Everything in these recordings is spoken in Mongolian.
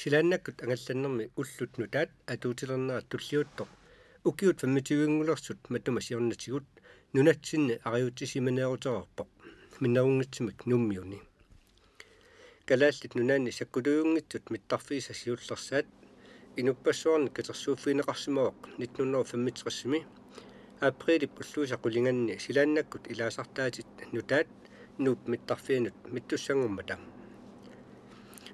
силааннаккут ангалланнэрми уллут нутаат атуутилернера туллиуттоқ укиут фаммитивингулерсут матума сиорнатигут нунатсинни ариутси симанеерутерерпоқ миннерунгитсимак нуммиуни. Калааллит нунаанни саккулуюнгитсут миттарфииса сиуллерсаат инуппассуарни катерсууффинеқарсимавоқ 1955 априлип уллуиса қулинганни силааннаккут илаасартаатит нутаат нуп миттарфиинут миттуссангуммата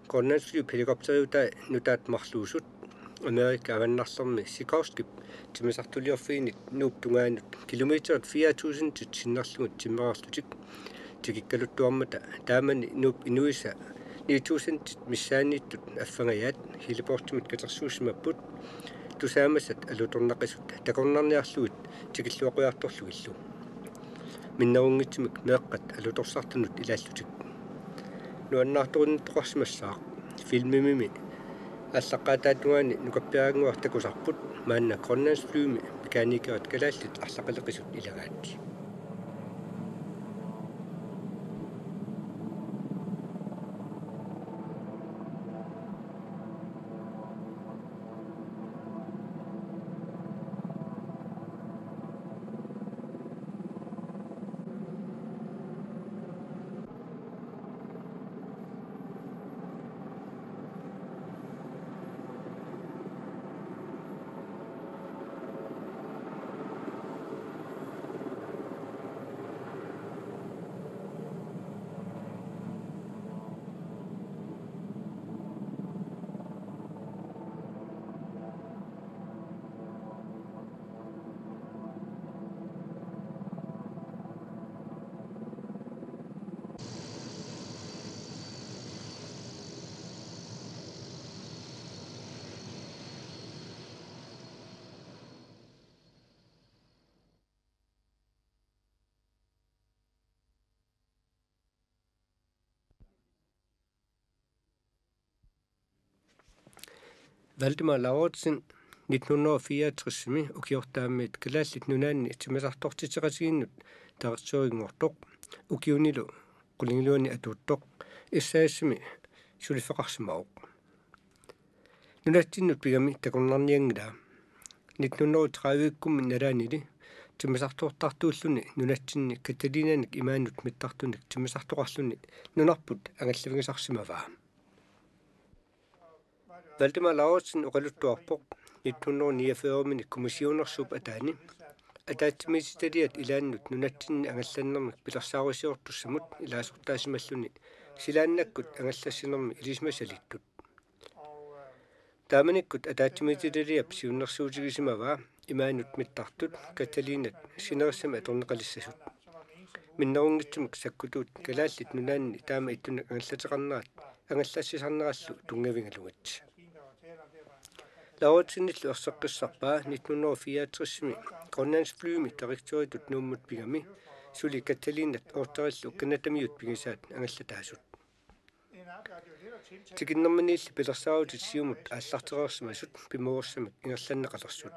коннасли хеликоптериута нутаат марлуусут Америка аваннарлэрми Сикорскип тимисартулиорфиинит нууп тунгаанут километрат 4000 тит синнерлугут тиммерарлутик тикиккалуттуармата таамани нууп инуиса 9000 тит миссаанииттут аффангаят хилипортимит катерсуусимаппут тусаамасат алуторнақисут такорнарниарлугит тикиллуақуяарторлугиллу миннерунгитсимик меэққат алуторсартунут илааллутик нуаннаарториннтоқарсимассаа филмимими аллаққаатаатугаани нукаппиаагуартакусарпут маанна гронландсфлюми меканикерат калааллит арлақалеқисут илагаат Valdemar Lauritsen 1964-ми укиортааммит калааллит нунаанни тимасартортитеқасигиннут тарсуигмортоқ укиунилу qulingluani atuuttoq issaassimi sulifeqarsimauq нунатсиннут пигами такорнарниангила 1930-иккумми налаанили тимасартуортартууллуни нунатсинни каталинаник имаанут миттартуник тимасартоқарлуни нунарпут ангаллавигисарсимаваа Valdemar Lauritsen uqaluttuarpoq 1949 kommissionersup ataani атаатсимиситалиат илааннут нунатсинни ангалланнэрмик пилэрсаарусиортуссамут илаасортаасималлуни силааннаккут ангаллассинерми илисмасалиттут тааманиккут атаатсимиситалиап сиуннэрсуутигисимаваа имаанут миттартут каталинат синериссама аторнеқалиссасут миннерунгитсумик саккутуут калааллит нунаанни таама иттунак ангаллатеқарнерат ангаллассисарнераллу тунгавингалугат лаутсинниллу ерсеққиссарпаа 1964-ми гронландсфлюми тарикторитут нууммут пигами сули каталинат оортериллу канатамиут пигисаат ангаллатаасут тикиннэрманилли пилерсаавутит сиумут ааллартерерсимасут пимуорсамик ингерланнеқалерсут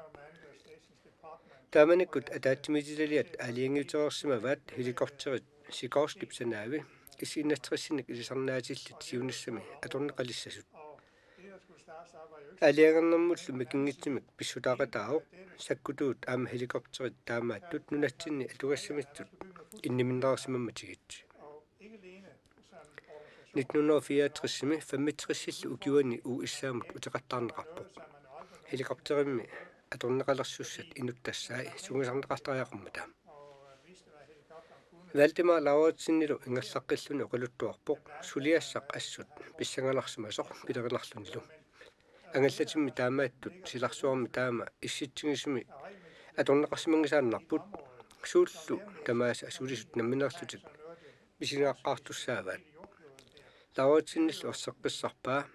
тааманиккут атаатсимитилалиат алиангиутерерсимаваат хеликоптерит сикорскип санаави исиннатриссиник илисарнаатиллит сиунассами аторнеқалиссасут алиагернэрмуллу микингитсимик писсутаақатаау саккутуут аама хеликоптерит таамааттут нунатсинни атугассамиттут инниминнерсимамматигит 1964-ми фаммитриссиллу укиуани уу иссаамут утеқартаарнеқарпоқ хеликоптеримми аторнеқалерсуссат инуттассаа сугисарнеқартариақармата Валдимар Лауатсиннилу ингерлаққиллуни оқалуттуарпоқ сулиассақ ассут писсангаларсимасоқ пилериларлунилу ангаллатимми таамааттут силарсуарми таама исситсигисми аторнеқарсимангисааннарпут сууллу тамааса асулисут намминерлутик писингааққартуссааваат лаваатсинниллу орсеққиссарпаа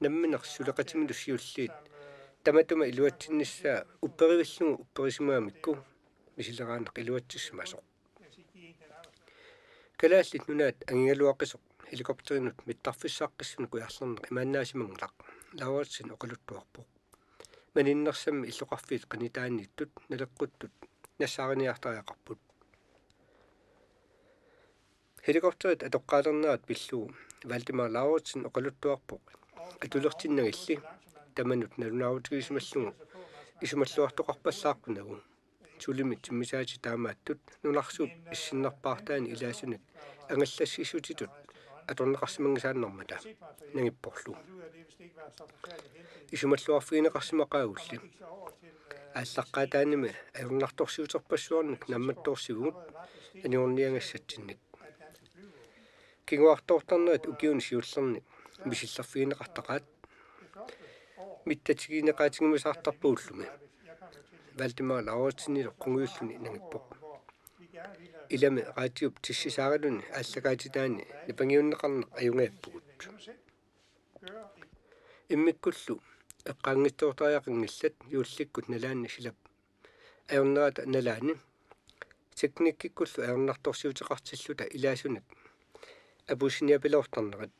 намминер сулеқатимилу сиуллиит. Таматума илуатсинниссаа упперивиллугу упперисимаамикку мисилераанеқ илуатсиссимасоқ. Калааллит нунаат ангигалуаққисоқ хеликоптеринут миттарфиссааққиссуну куярлернеқ имааннаасимангулақ лаваатсин оқалуттуарпоқ маниннерсамми иллоқарфиит қанитаанниттут налеққуттут нассаариниартариақарпут хеликоптерит атоққаалернаат пиллуу Валдимар Лауritsen оқалуттуарпоқ атулертиннагилли таманут налунаавутигисмаллугу исумаллуартоқарпассааққунагу сулимит тиммисаати таамааттут нунарсуут иссиннарпаартаани илаасунак ангаллассисутитут аторнеқарсимангисааннэрмата нагиппорлу исумаллуарфигинеқарсимақаагулли ааллаққаатааними ажурнарторсиутерпассуарник намматторсигугут аниорниангассатсинник кигуартортарнерат укиун сиуллерник мисиллерфигинеқартақаат миттатигинеқаатингимисаартарпууллуми валтимаа лааватсинило қунгуиллуни нагиппоқ илами раатиуп тиссисаагалуни ааллагаатитаани нипангиуннеқарнеқ аюнгааппугут иммиккуллу. Эққаангиттуутариақингиллат юулликкут налаанни силап аюрнерата налаани teknikkikkullu аернарторсиутеқартиллута илаасунак апусиниапилоорторнерат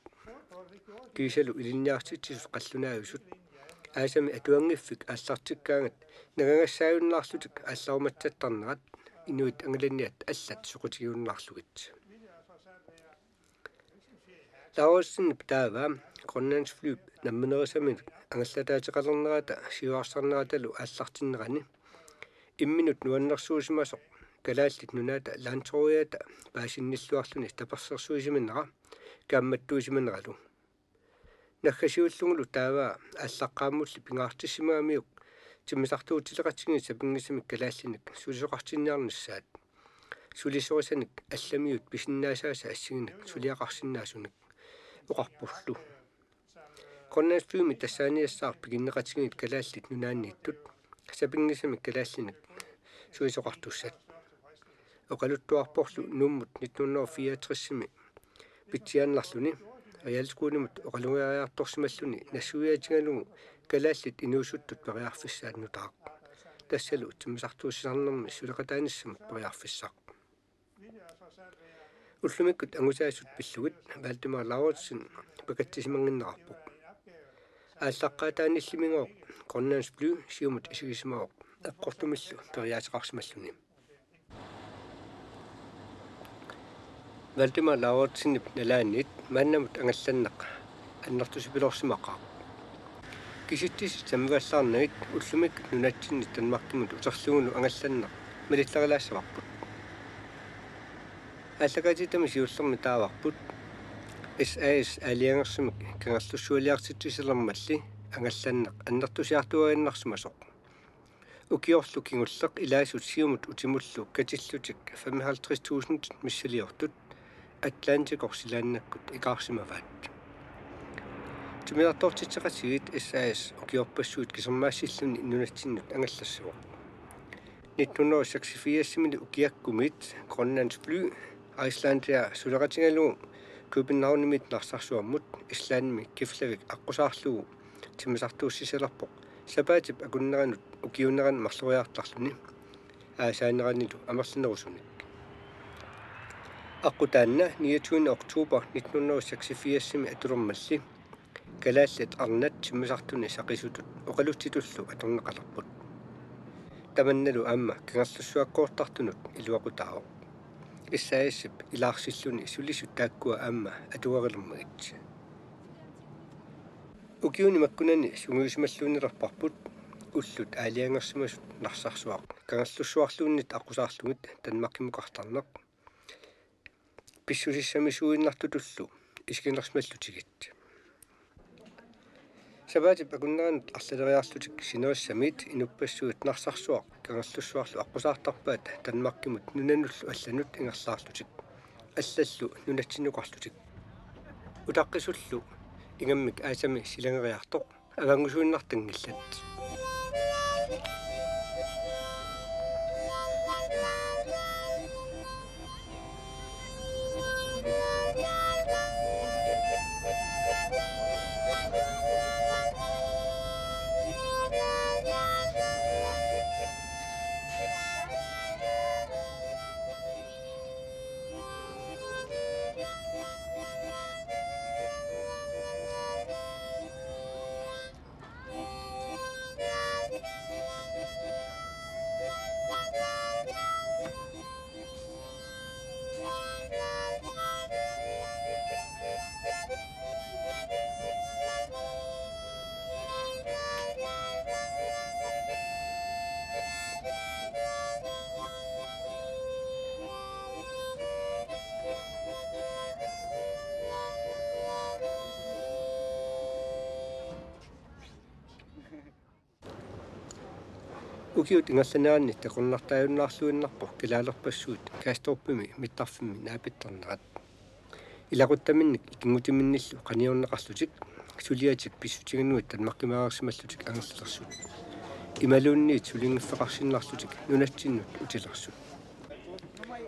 кисалу илинниартитсис қаллунаависут аасами атуангиффик ааллартиккаангат. Нагагассаагуннаарлутик аалларуматсаттарнерат инуит ангаланниат аллат соқутигиуннаарлугит лаоссин птаава гронландс флюп намминерисамин ангаллатаатеқалернерата сиуарсарнераталу ааллартиннерани имминут нуаннэрсуусимасоқ калааллит нунаата лаанторуяата паасинниллуарлуни таперсерсуисиминнера каамматтуисиминералу наггасиуллугулу таава аллаққааммулли пингаартиссимаамиук тиммисартуутилеқатсиги сапингисимик калааллиник сулисоқарсинниарнассаат сулисорисаник алламиут писиннаасааса ассигинак сулиақарсинаасуник оқарпурлу фюми тассааниассаар пигиннеқатсигит калааллит нунааннииттут сапингисимик калааллиник сулисоқартуссат оқалуттуарпорлу нуммут 1964-сими питсианнарлуни аялскуунимут оқалугаариарторсималлуни нассуиатигалугу калааллит инуусуттут периарфиссаат нутаақ тассалу тиммисартууссарнэрми сулеқатааниссамут периарфиссаақ уллумиккут ангусаасут пиллугит валтимаа лааватсин пакатсисимангиннерарпоқ ааллаққаатааниллимигоо корнанс блю сиумут исигисимао эққортумиллу периаатеқарсималлуни валтимаа лааватсиннип налаанит мааннамут ангалланнеқ аннартусипилорсимақаа киситтис самваллаарнагит уллумик нунатсинни танмаркимут утерлугуну ангалланнеқ милиллерилаассаварпут аллагатитами сиуллерми тааварпут SAS алиангерсимик кангерлуссуалиартитсисилермалли ангалланнеq аннертусиартуаиннарсимасоq укиорлу кингуллеq илаасут сиумут утимуллу катиллутик 55000 миссалиортут атлантик орсилааннаккут икаарсимаваат тумиартортитсеқасигит SAS укиорпассуут кисермаассиллуни нунатсиннут ангаллассуоq 1964 укиаккумит Grønlands fly Icelandia сулеқатингалу Københavnimit нарсарсуаммут ислаанми кифлавик аққусаарлугу тимисартууссисалерпоқ сапаатип акуннеранут укиуннеран марлуриартарлуни аасаанеранилу амерлинерусуник аққутаанна 29 октябер 1986 атулермалли калааллат арнат тимисартуни сақисутут оқалуттитуллу аторнеқалерпут таманналу аама кангерлуссуаккуортартунут илуақутаавоқ иссаасип илаарсиллуни сулисут тааккуа аама атуарилэрмагит укиуни маккунани сунгуисмаллуунилерпарпут уллут аалиангерсимасут нарсарсуақ. Кангерлуссуарлууннит аққусаарлугит танмаккимукартарнеқ писсусиссами суиннартутуллу искинерсмаллутигит сабаати пакуннеран арлалериарлутик синуассамит инуппассуут нарсарсуақ кангерлуссуарлу аққусаартарпаат танмаккимут нунануллу алланут ингерлаарлутик аллаллу нунатсинукарлутик утаққисуллу ингаммик аасами силангериартоқ авангусуиннартангиллат укиут ингалланаанни текорнартааюннаарлуиннарпо килаалерпассуут каасторпими миттарфимми наапиттарнерат илакуттаминник икингутиминниллу qaниорнеқарлутик сулиатик писсутигиннуит танмаркимаарсималлутик ангерлерсут ималуунниит сулингиффеқарсиннарлутик нунатсиннут утилерсут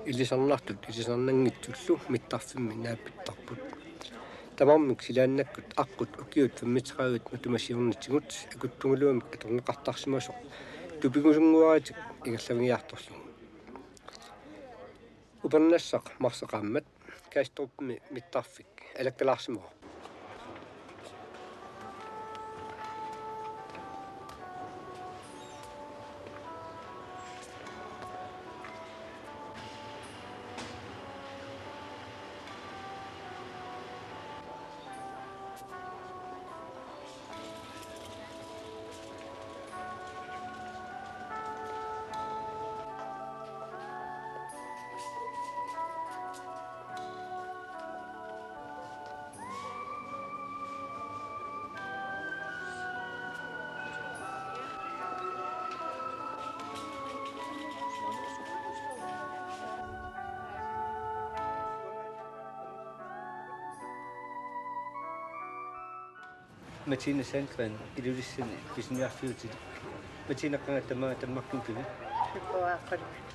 илисарнартут илисарнангитсуллу миттарфимми наапиттарпут тамармик силааннаккут аққут укиут фаммитеқаагут матумасиорнитигут акуттунгулуамик аторнеқартарсимасоқ тупигусунгуаратик игаллагиарторлу упернассақ марсеқааммат каасторпми миттарфик Mae ti'n y sen clen, gyda rwy'n sy'n gwrs yn raffi wyt ti. Mae ti'n ac yn dyma dynmacyn gyda? Bo a chwrdd.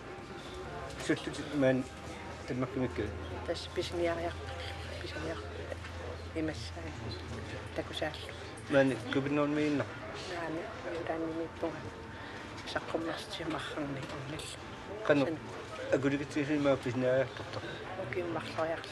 Swyllw mae'n dynmacyn gyda? Dys bys yn iach, bys yn iach. Fi mysa, eh, dagwys all. Mae'n gwybod nhw'n mynd na? Na, ni, rhaid ni'n mynd bwng. Sa'n cwmlas ti'n machan ni, yn mill. Gan o, a gwrdd gyda'r hyn mae'n bys yn iach, doctor. Gwyd yn machlo iach.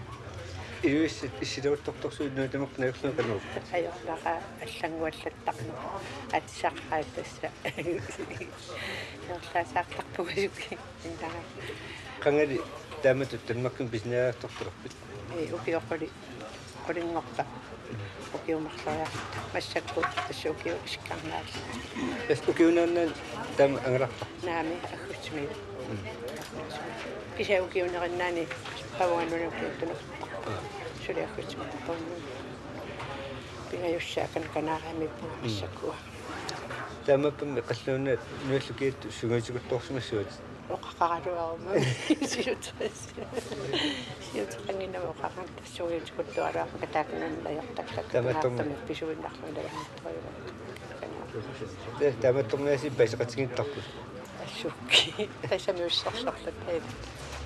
иссилуутторторсуут нуу тамакнаюрлуу кануу ajorlaqa аллангуаллаттарну атсаққаатасса ярлаасаартарпугасуки индага қангали тааматут таммакким писниариарторторпут э укиоққули қулингорта укиумарлориарта массакку тассукиу искарнаалла эс укиунааннаан таама ангаларпа наами аггутсими кися укиунериннаани павуаннунукиуттунер Сулиаггутсими павуанну пингаюссаакан канаарамиппу массаккуа таамаппами қаллуунаа нуаллукиатту сугатикутторсимассуат оқақаралуарма сиутрас сиутрангинава оқақан тассугиутикуттуалаа катаакнанлаёртаккак Таматтэрми. писуиннарлуилааматтуаюва тааматторнааси пасеқатигиттарпут ассукки тасамиуссорсорлут таит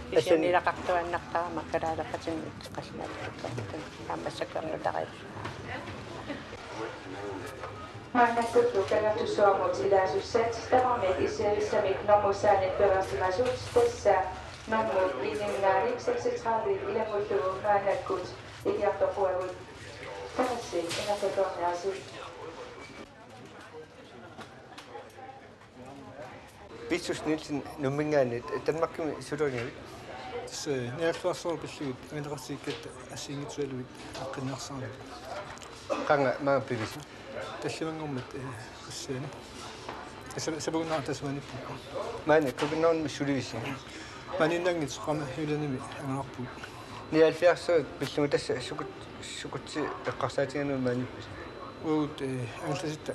Асан- исианилақартуаннартарама калаалақатинник қаллаалаккаттан аамассаккарнутарип Maanakuttu kannatussuomut iläisysset, tavamet isellisemik nomusäänet perastimasuut tässä nommut linningään ikseksetsallit ilemultu maanakut ikiartopuevut. Tämäsi inatekorneasut. битсус Bisus Nilsen nummingaanet Danmarkin sulaangut. Se neerflassor besluit inderasiket asingitsualuit aqqinnersaan. Qanga maa pilis. Tallumangormat qissaani. Sabugunnaa tasmanippu. Maani kuginnaun missulivisin. Maaninnaangit qama hilanimi angarpu. Nialfiarsuut pillugu tassa sukut sukutsi eqqarsaatigaanu maanippis. Uut anglasitta.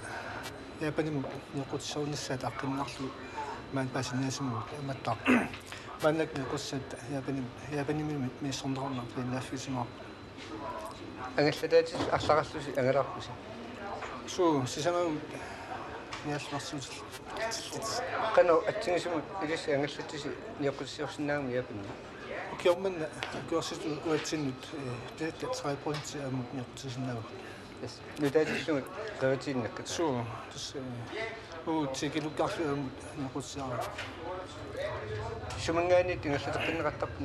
Jaapanimu nequtissarnissaat aqqinnerlu маан пасиннаасиму аматтаа мааннак неқуссаат япаним япанимми миссорнернар пиннааффисимаа ангаллатаатис арлақарлуси ангалаарпуси суу сисамау неалларсуутил қано атсигисумут илис ангаллатиси ниоқуссиорсинаами япанни Kjormen kurssit uatsinut det 3 point amut nirtisinaava. yes нутаатиллугут реватииннаккат Så tas уу тикилуккарлу амут нақуссаа. сумангаани тингаллатеққиннеқартарпу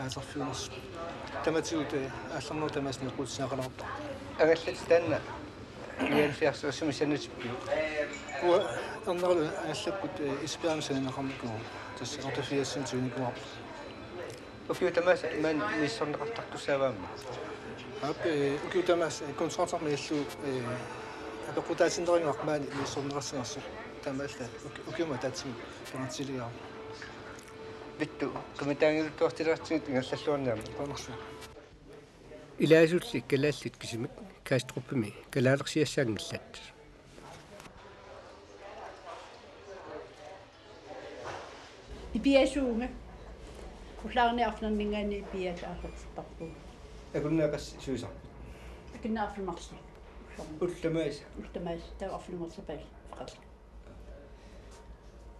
einfach für uns. Damit sie die Erfahrung der Messen gut sind. Aber ich denke, wir haben vielleicht so ein bisschen nicht gut. Und dann haben wir eine gute Experience in der Kommung. Das ist auch der Fall, dass wir uns Auf jeden Fall, ich meine, wir sind auch da zu sagen. Auf jeden Fall, ich konnte es auch nicht so. Aber gut, dass wir uns nicht битту комитаангилуттуартилаартигит ингаллаллуарнаама панерсу илаасулли калааллит кисимак кааструппими калаалерсиассаангиллат ипиасуунга уллаарниарфнернингаани ипиасаахатсиппарпу акуннаақас суисар акиннаарфимарси улламаас ултамаас таа арфимерсапал фақал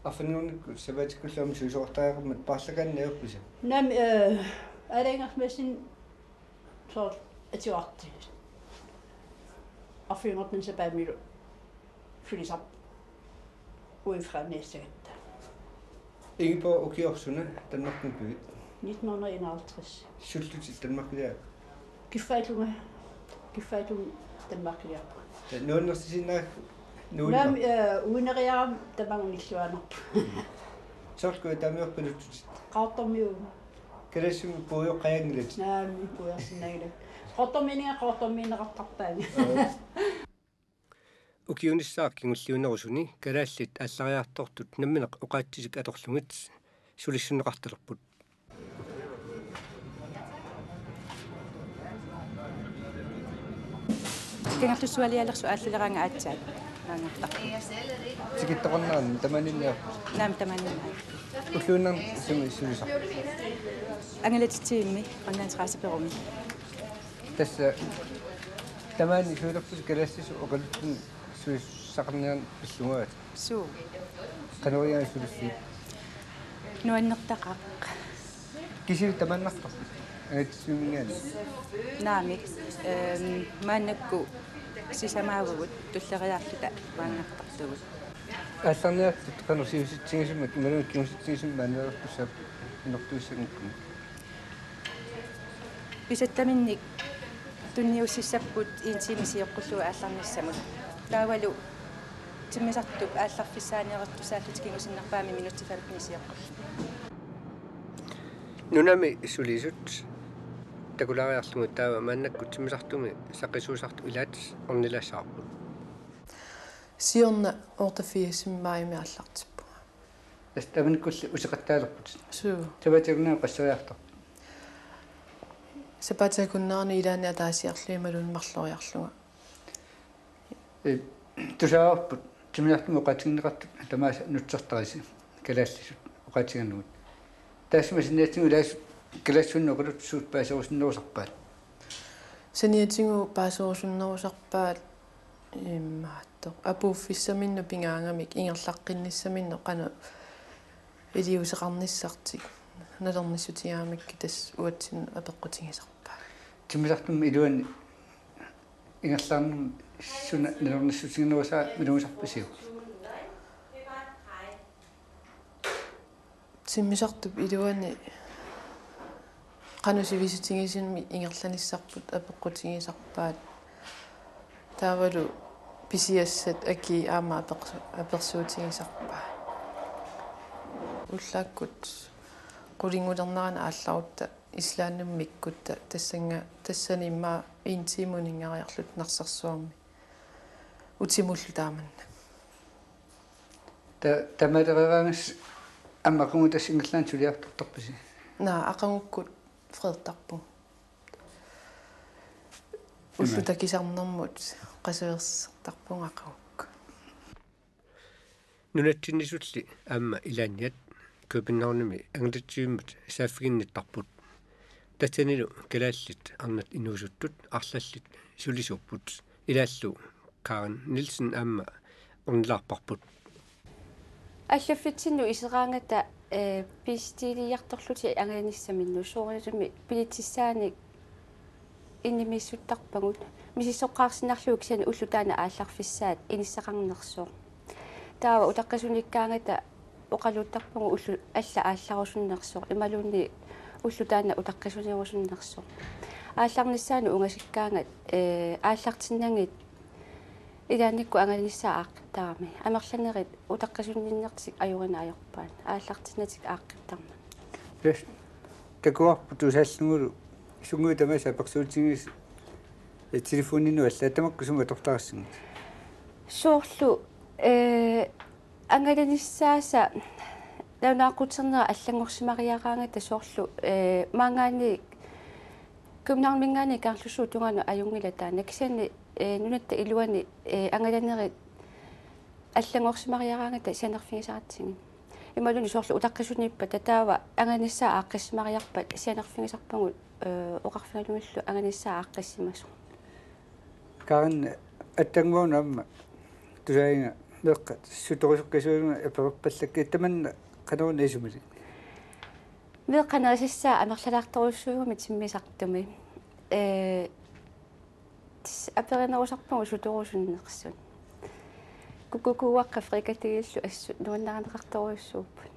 афнуунникку саватиккуллаами суисортаараммат паарлакаанниарписа нам э алангермасин соо атиуарти арфимертнин сапаамилу филисап уинфраннессагатта ингипо укиорсуна таннартун пиги 1951 суллути танмаркилаа гиффайлунга гиффайлун танмаркилиар нууннэрсисинаа нам нуунна уинериарам тамагуниллуанерпу сорку тамиорпилуттут qaartormiu калассуми пуйо қаягнилат наами пуясинагила qaartormininga qaartormiineqartarpaanga укиунissaақ кигуллиунерусуни калааллит аллариартортут намминеқ уқаатсисик аторлугит сулиссунеқарталерпут кингерлуссуалиалерсу ааллалераанга аатсаат تيكي تقلنا من 80000 نعم 80000 قلت له لنا سمي سمي صح أنا لا تتي امي أنا نتخاص برومي تس ثمانية شو لفت جلستي وقلت سوي سقنا بالسوات سو قالوا لي أنا سوي السوي نوع النقطة كيسير ثمان نقطة أنا تسوي من نعم ما نكو сисамаавгут туллериаарлута маангартартугут алларниартут канусиуситсигисиммак ималууккиуситсигисим маанерпуссап инортуиссагниккум писаттаминник тунниуссиссаппут иинтимисиоққуллуа аалларниссамут таавалу тиммисартуп аалларфиссааниераттусааллут кигусиннарпаами минутсифалпнисиоққуллу нунами сулисут такулариарлугу таава мааннакку тимисартуми саққисуусарту илаатис орнилассаарпут сиорна ортафиасиммаими аллартиппу тас таманиккулли усеқаттаалерпут. Суу. Таватигнаа қассариартар сапатакуннаарни илаани атаасиарлуималун марлориарлуга. Э тусаарпут. Тимиартуми оқатигнеқартут тамааса нутсертариси калааллисут оқатиганнугут таасма синнаатигу илаас калаассунну оқалут суут паасерусиннерусарпаат саниатингу паасуусуннерусарпаат иммаатто апууффиссаминну пингаангамик ингерлаққинниссаминно қана илиусеқарниссартик налерниссутигаамикки тас уатсин апеққутигисарпаа тимилартум илуан ингерлаарнум суна налерниссутигнерусаа милуусарпасиу симмисартуп илуани qanusivisutigisinnmi ingerlanisarput apeqqutigisarpaat таавалу писиассат аки аама аперсу аперсуутигисарпаа уллааккут qulingulernarana аалларутта ислааннуммиккутта тассанга тассани имма иинтимунингариарлут нарсерсуарми утимуллу тааманна та тамалераангас аммакунгу тассингерлаан сулиартортарпаси на ақангуккут фредтарпу уллу такисарнэрмут qasuersertarpun aqavuk нунатсиннисулли аама илаанниат копенгаунами ангалатсиуммат сааффигинниттарпут татсанилу калааллит арнат инуусуттут арлаллит сулисууппут илааллу карен нилсен аама орнилаарпарпут аллаффитсинну исераангата э пистилиарторлути анганиссаминну суурилами пилитсисааник иннимиссуттарпагут мисисоққарсинарлуик сани уллутаана аалларфиссаат иниссақарнерсоо таава утаққасуниккаангата оқалуттарпугу уллу алла аалларусуннерсоқ ималуунни уллу таана утаққисунерусуннерсоқ аалларниссаану унгасиккаангат э ааллартиннангит илааникку анганиссаа ааққиттарами амерланерит утаққисунниннертик аюрина аёрпаан ааллартиннатик ааққиттарма Пэс такуарпу тусааллугулу сунгуи тамаса персуутингис э телефонину аллаатамакку сунга тортарассинг соорлу э анганиссааса наунаагутернера аллангорсимариараангата соорлу э маангаани кумнаармингаани каарлусуу тунгану аюнгила таана кисани э нунатта илуани э ангаланери аллангорсимариараангата сианерфигисаратсиги ималуни соорлу утаққисуниппа татаава анганиссаа ааққиссимариарпат сианерфигисарпагу э оқарфигалумиллу анганиссаа ааққиссимасу карын аттангуун амма тусаинга меққат суторисоққисуинга аперппаллакки таман кануун исумили меққанерисиссаа амерлалаарторуссуугуми тиммисартуми э тис аперинерусарпагу суторусуннерсун кукукуаққа фрикатигиллу ассу нуаннаранеқарторуссууппут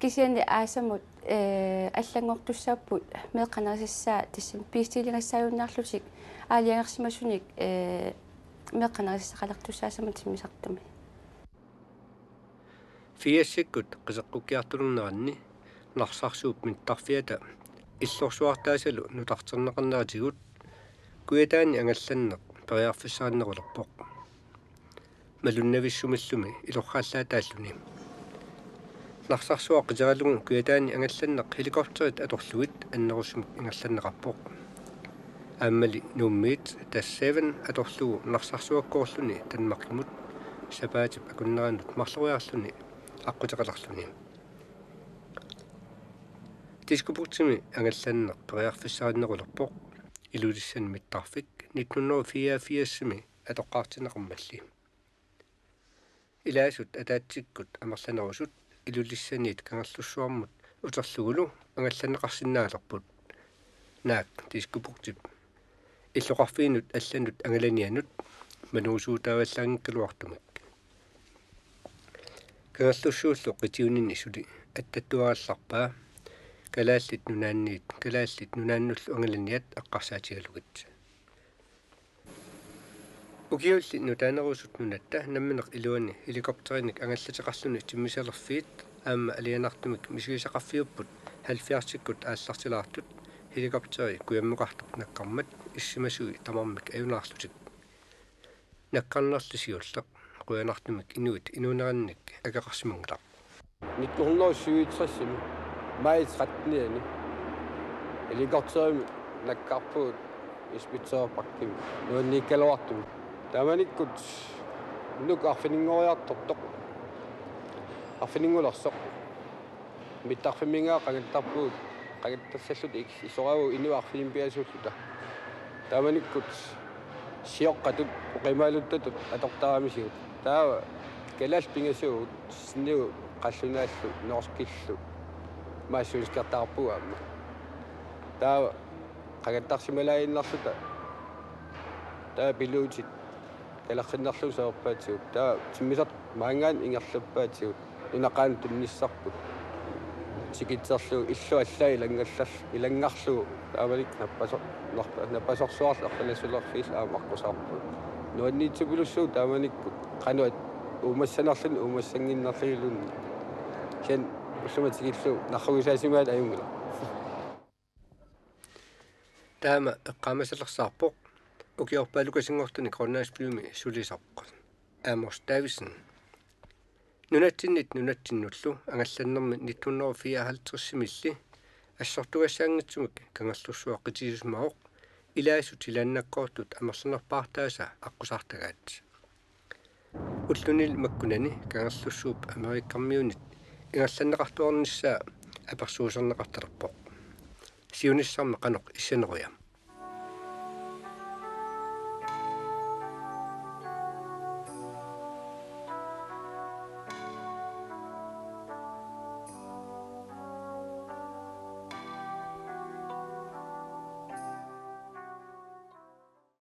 кисиани аасамут э аллангортуссааппут меққанерисиссаа тиссам пистилингассааюннаарлутик аалиангерсимасуник э меққанерисақалертуссаасамут тиммисартуми фиассиккут қисеққукиартулернеранни нарсарсууп миттарфиата иллорсуартаасалу нутартернеқарнератигут куятаани ангалланнеқ периарфиссааннерулерпоқ малуннависсумиллуми илорхааллаатааллуни нарсарсуа қитералугу куятаани ангалланнеқ хеликоптерит аторлугит аннерусумик ингерланнеқарпоқ ааммали нуммит тас 7 аторлугу нарсарсуаккоорлуни танмарлумут сапаатип акуннеранут марлуриарлуни аққутеқаларлуни тискупуктими ангалланнеқ периарфиссааннерулерпоқ илулиссан миттарфик 1984-ми атоққартинеқармалли илаасут атаатсиккут амерланерусут илулиссаниит кангерлуссуармут утерлугулу ангалланеқарсинаалерпут наак тискупуктип иллоқарфиинут алланут ангаланианут мануусуутааваллаангкалуартумик кангерлуссууллу қитиунинни сули аттаттуаралларпаа калааллит нунаанниит калааллит нунааннуллу ангаланиат эққарсаатигалугит укиулли нутаанерусут нунатта намминеқ илуани хеликоптериник ангаллатеқарлуни тиммисалерфиит аама алианартумик мисуисақарфиуппут халфиартиккут ааллартилаартут хеликоптери куяммуқартоқ наккармат иссимасуи тамармик аюнаарлутик наккарнерлисиуллеқ quyanartumik inuit inuunerannik akaqarsimungla 1967 maisrättningen. Helikopteren näkkapuut ispitsoopakki. No niikä luottu. Tämä nikkut nuk arfiningoja tottok. Arfiningolossok. Mitä arfiningaa kangettapuut. Kangettassasut iksi. Isoavu inu arfinimpiasulluta. Tämä nikkut sijokkatut, qimaaluttatut, atortaamisiut. Tämä kelas pingasuu, sinu, qallunaassu, norskillu. таава қагаттарсималаиннарлута таа пилуутит калерсиннарлу саерпаатигут таа тиммисарт маангаан ингерлаппаатигут унақаан тунниссарпут сикитсерлу иллу аллаа илангаллал илангарлу таавалик наппасо наппасорсуарлу арласулерфис аамаққусаарпут нуанниитсупилуссуу тааманиккут qanut umassanarlun umassangиннарлигилун кен уллуматигиллу нарругисаасимаат аюнгила таама эққамасалерсаарпоқ укиорпаалукасингортуни кронааспиуми сулисарпоқ ааморс дависен нунатсиннит нунатсиннуллу. Ангалланнэрми 1954 ассортугассаангитсумик кангерлуссуа қитисусмаоқ илаасу тилааннаккоортут амерланерпаартааса аққусартагаат уллунил маккунани кангерлуссууп америккармиунит ингерланнеқартуарнissaа аперсуусернеқарталерпоқ сиуниссарма қаноқ иссанеруя